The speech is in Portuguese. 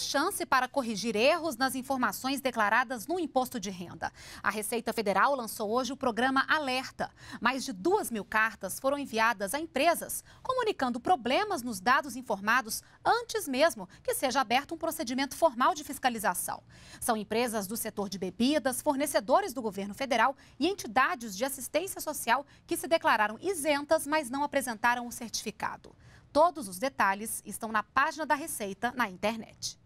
chance para corrigir erros nas informações declaradas no imposto de renda. A Receita Federal lançou hoje o programa Alerta. Mais de duas mil cartas foram enviadas a empresas, comunicando problemas nos dados informados antes mesmo que seja aberto um procedimento formal de fiscalização. São empresas do setor de bebidas, fornecedores do governo federal e entidades de assistência social que se declararam isentas, mas não apresentaram o certificado. Todos os detalhes estão na página da Receita na internet.